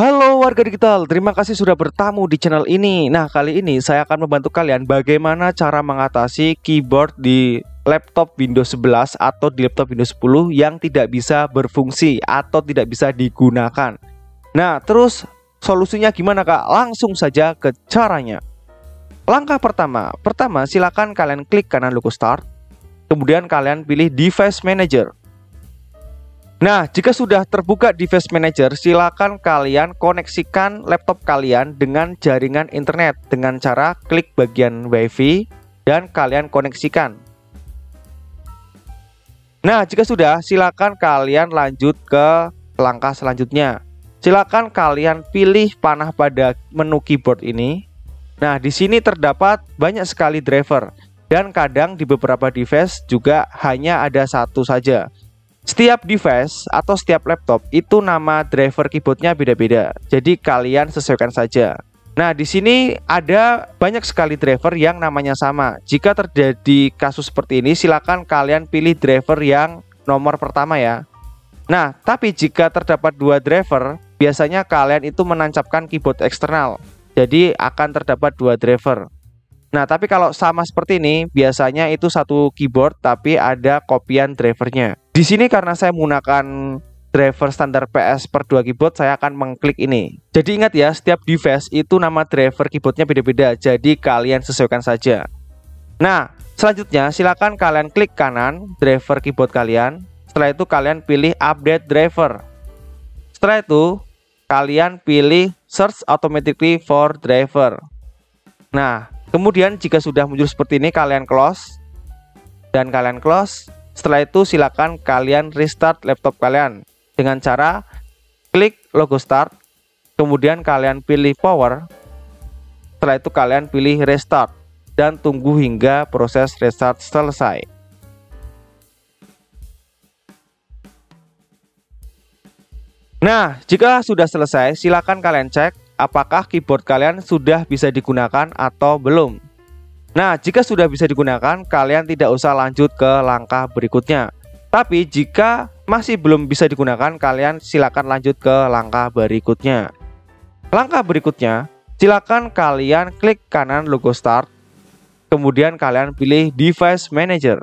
Halo warga digital, terima kasih sudah bertamu di channel ini. Nah, kali ini saya akan membantu kalian bagaimana cara mengatasi keyboard di laptop Windows 11 atau di laptop Windows 10 yang tidak bisa berfungsi atau tidak bisa digunakan. Nah, terus solusinya gimana Kak? Langsung saja ke caranya. Langkah pertama, pertama silakan kalian klik kanan logo start, kemudian kalian pilih device manager. Nah, jika sudah terbuka device manager, silakan kalian koneksikan laptop kalian dengan jaringan internet dengan cara klik bagian WiFi dan kalian koneksikan. Nah, jika sudah, silakan kalian lanjut ke langkah selanjutnya. Silakan kalian pilih panah pada menu keyboard ini. Nah, di sini terdapat banyak sekali driver dan kadang di beberapa device juga hanya ada satu saja. Setiap device atau setiap laptop itu nama driver keyboardnya beda-beda. Jadi kalian sesuaikan saja. Nah, di sini ada banyak sekali driver yang namanya sama. Jika terjadi kasus seperti ini, silakan kalian pilih driver yang nomor pertama ya. Nah, tapi jika terdapat dua driver, biasanya kalian itu menancapkan keyboard eksternal. Jadi akan terdapat dua driver. Nah, tapi kalau sama seperti ini, biasanya itu satu keyboard tapi ada kopian drivernya. Di sini karena saya menggunakan driver standar PS per 2 keyboard, saya akan mengklik ini. Jadi ingat ya, setiap device itu nama driver keyboardnya beda-beda, jadi kalian sesuaikan saja. Nah, selanjutnya silakan kalian klik kanan driver keyboard kalian. Setelah itu kalian pilih update driver. Setelah itu, kalian pilih search automatically for driver. Nah, Kemudian jika sudah muncul seperti ini kalian close dan kalian close. Setelah itu silakan kalian restart laptop kalian dengan cara klik logo start, kemudian kalian pilih power. Setelah itu kalian pilih restart dan tunggu hingga proses restart selesai. Nah, jika sudah selesai, silakan kalian cek apakah keyboard kalian sudah bisa digunakan atau belum. Nah, jika sudah bisa digunakan, kalian tidak usah lanjut ke langkah berikutnya. Tapi jika masih belum bisa digunakan, kalian silakan lanjut ke langkah berikutnya. Langkah berikutnya, silakan kalian klik kanan logo start, kemudian kalian pilih device manager.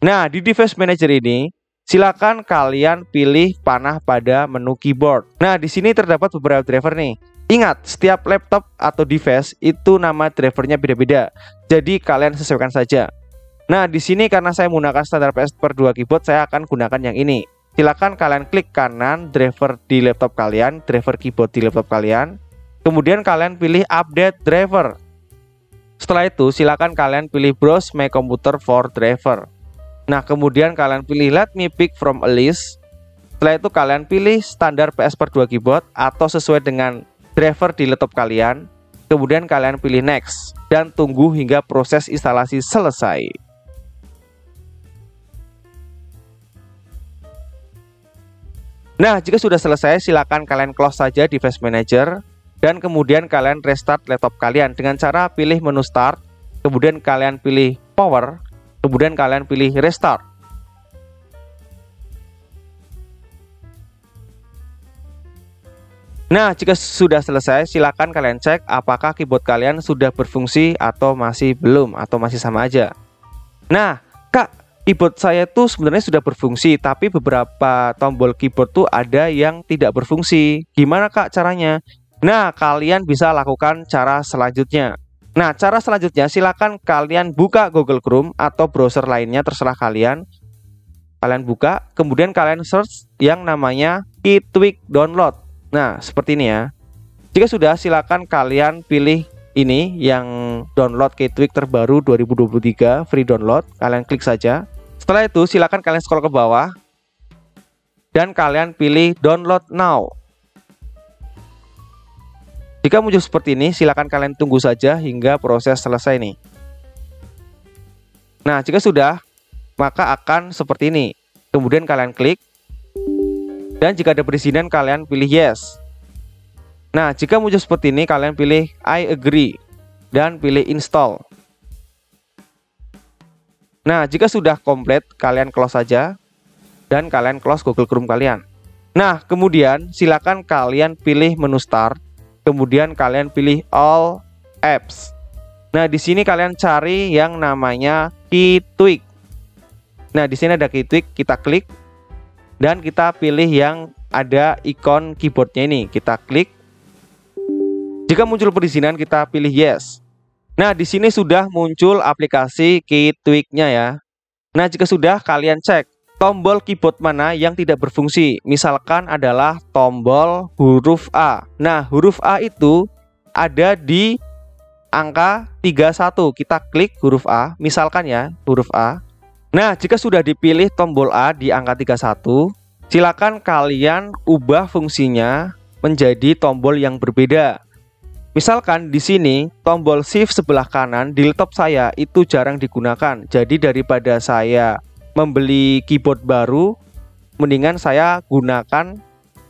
Nah, di device manager ini silakan kalian pilih panah pada menu keyboard. Nah, di sini terdapat beberapa driver nih. Ingat, setiap laptop atau device itu nama drivernya beda-beda. Jadi kalian sesuaikan saja. Nah, di sini karena saya menggunakan standar PS per 2 keyboard, saya akan gunakan yang ini. Silakan kalian klik kanan driver di laptop kalian, driver keyboard di laptop kalian. Kemudian kalian pilih update driver. Setelah itu, silakan kalian pilih browse my computer for driver. Nah, kemudian kalian pilih let me pick from a list. Setelah itu kalian pilih standar PS per 2 keyboard atau sesuai dengan driver di laptop kalian. Kemudian kalian pilih next dan tunggu hingga proses instalasi selesai. Nah, jika sudah selesai, silakan kalian close saja device manager dan kemudian kalian restart laptop kalian dengan cara pilih menu start, kemudian kalian pilih power, kemudian kalian pilih restart. Nah, jika sudah selesai, silakan kalian cek apakah keyboard kalian sudah berfungsi atau masih belum atau masih sama aja. Nah, Kak, keyboard saya tuh sebenarnya sudah berfungsi, tapi beberapa tombol keyboard tuh ada yang tidak berfungsi. Gimana Kak caranya? Nah, kalian bisa lakukan cara selanjutnya. Nah, cara selanjutnya silakan kalian buka Google Chrome atau browser lainnya terserah kalian. Kalian buka, kemudian kalian search yang namanya KeyTweak Download. Nah, seperti ini ya. Jika sudah, silakan kalian pilih ini yang download KeyTweak terbaru 2023 free download. Kalian klik saja. Setelah itu, silakan kalian scroll ke bawah dan kalian pilih download now. Jika muncul seperti ini, silakan kalian tunggu saja hingga proses selesai nih. Nah, jika sudah, maka akan seperti ini. Kemudian kalian klik. Dan jika ada perizinan, kalian pilih yes. Nah, jika muncul seperti ini, kalian pilih I agree. Dan pilih install. Nah, jika sudah komplit, kalian close saja. Dan kalian close Google Chrome kalian. Nah, kemudian silakan kalian pilih menu start, kemudian kalian pilih all apps. Nah, di sini kalian cari yang namanya key tweak. Nah, di sini ada tweak, kita klik dan kita pilih yang ada ikon keyboardnya ini. Kita klik. Jika muncul perizinan, kita pilih yes. Nah, di sini sudah muncul aplikasi key tweak-nya ya. Nah, jika sudah, kalian cek tombol keyboard mana yang tidak berfungsi. Misalkan adalah tombol huruf A. Nah, huruf A itu ada di angka 31. Kita klik huruf A, misalkan ya, huruf A. Nah, jika sudah dipilih tombol A di angka 31, silakan kalian ubah fungsinya menjadi tombol yang berbeda. Misalkan di sini tombol shift sebelah kanan di laptop saya itu jarang digunakan. Jadi daripada saya membeli keyboard baru, mendingan saya gunakan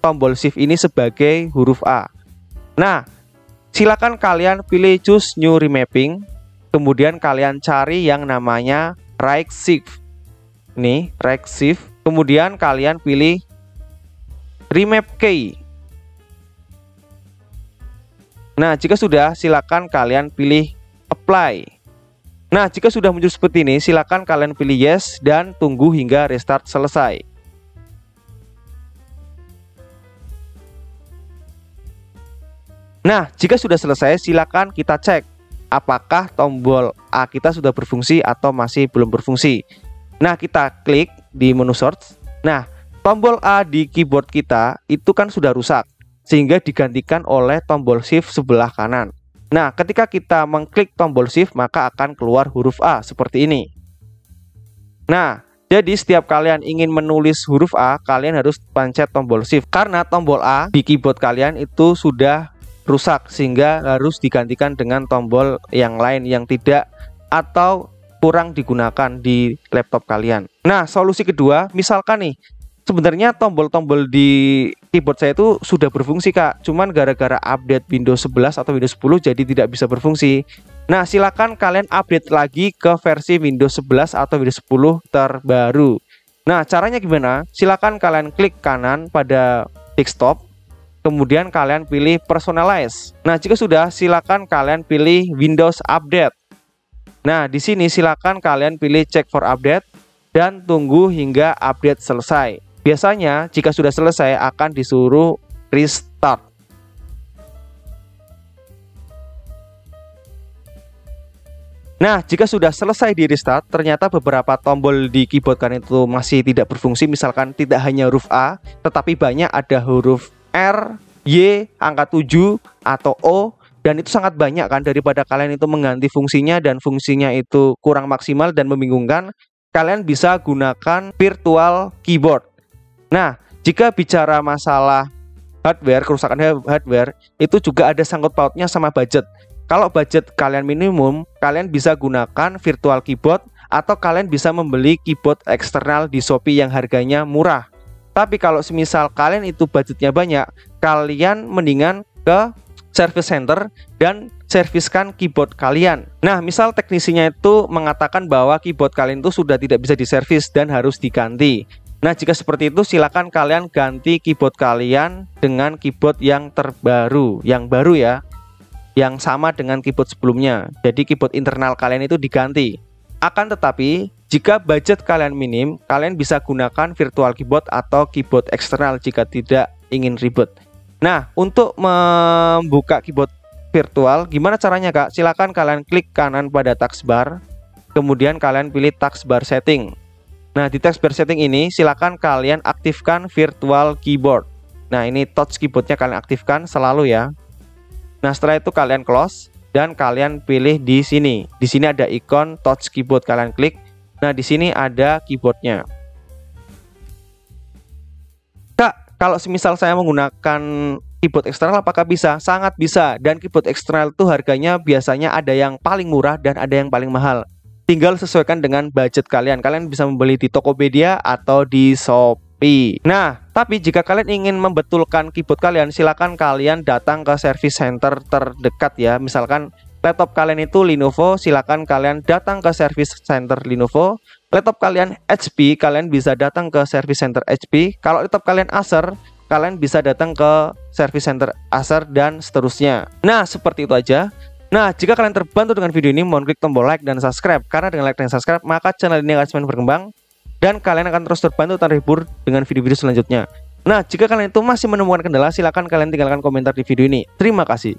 tombol shift ini sebagai huruf A. Nah, silakan kalian pilih choose new remapping, kemudian kalian cari yang namanya right shift. Ini right shift, kemudian kalian pilih remap key. Nah, jika sudah, silakan kalian pilih apply. Nah, jika sudah muncul seperti ini, silakan kalian pilih yes dan tunggu hingga restart selesai. Nah, jika sudah selesai, silakan kita cek apakah tombol A kita sudah berfungsi atau masih belum berfungsi. Nah, kita klik di menu search. Nah, tombol A di keyboard kita itu kan sudah rusak, sehingga digantikan oleh tombol shift sebelah kanan. Nah, ketika kita mengklik tombol shift maka akan keluar huruf A seperti ini. Nah, jadi setiap kalian ingin menulis huruf A, kalian harus pencet tombol shift karena tombol A di keyboard kalian itu sudah rusak sehingga harus digantikan dengan tombol yang lain yang tidak atau kurang digunakan di laptop kalian. Nah, solusi kedua, misalkan nih sebenarnya tombol-tombol di keyboard saya itu sudah berfungsi kak. Cuman gara-gara update Windows 11 atau Windows 10 jadi tidak bisa berfungsi. Nah silakan kalian update lagi ke versi Windows 11 atau Windows 10 terbaru. Nah caranya gimana? Silakan kalian klik kanan pada desktop kemudian kalian pilih personalize. Nah jika sudah silakan kalian pilih Windows Update. Nah di sini silakan kalian pilih check for update dan tunggu hingga update selesai Biasanya jika sudah selesai akan disuruh restart. Nah, jika sudah selesai di restart, ternyata beberapa tombol di keyboard kalian itu masih tidak berfungsi. Misalkan tidak hanya huruf A, tetapi banyak ada huruf R, Y, angka 7, atau O, dan itu sangat banyak kan daripada kalian itu mengganti fungsinya dan fungsinya itu kurang maksimal dan membingungkan. Kalian bisa gunakan virtual keyboard. Nah, jika bicara masalah hardware, kerusakan hardware, itu juga ada sangkut pautnya sama budget. Kalau budget kalian minimum, kalian bisa gunakan virtual keyboard atau kalian bisa membeli keyboard eksternal di Shopee yang harganya murah. Tapi kalau semisal kalian itu budgetnya banyak, kalian mendingan ke service center dan serviskan keyboard kalian. Nah, misal teknisinya itu mengatakan bahwa keyboard kalian itu sudah tidak bisa diservis dan harus diganti. Nah, jika seperti itu silakan kalian ganti keyboard kalian dengan keyboard yang terbaru, yang baru ya. Yang sama dengan keyboard sebelumnya. Jadi keyboard internal kalian itu diganti. Akan tetapi, jika budget kalian minim, kalian bisa gunakan virtual keyboard atau keyboard eksternal jika tidak ingin ribet. Nah, untuk membuka keyboard virtual, gimana caranya Kak? Silakan kalian klik kanan pada taskbar, kemudian kalian pilih taskbar setting. Nah, di taskbar setting ini silakan kalian aktifkan virtual keyboard. Nah, ini touch keyboardnya kalian aktifkan selalu ya. Nah, setelah itu kalian close dan kalian pilih di sini. Di sini ada ikon touch keyboard kalian klik. Nah, di sini ada keyboardnya. Kak, kalau semisal saya menggunakan keyboard eksternal apakah bisa? Sangat bisa. Dan keyboard eksternal itu harganya biasanya ada yang paling murah dan ada yang paling mahal. Tinggal sesuaikan dengan budget kalian. Kalian bisa membeli di Tokopedia atau di Shopee. Nah, tapi jika kalian ingin membetulkan keyboard kalian, silakan kalian datang ke service center terdekat ya. Misalkan laptop kalian itu Lenovo, silakan kalian datang ke service center Lenovo. laptop kalian HP, kalian bisa datang ke service center HP. Kalau laptop kalian Acer, kalian bisa datang ke service center Acer dan seterusnya. Nah, seperti itu aja. Nah, jika kalian terbantu dengan video ini, mohon klik tombol like dan subscribe. Karena dengan like dan subscribe, maka channel ini akan semakin berkembang. Dan kalian akan terus terbantu terhibur dengan video-video selanjutnya. Nah, jika kalian itu masih menemukan kendala, silahkan kalian tinggalkan komentar di video ini. Terima kasih.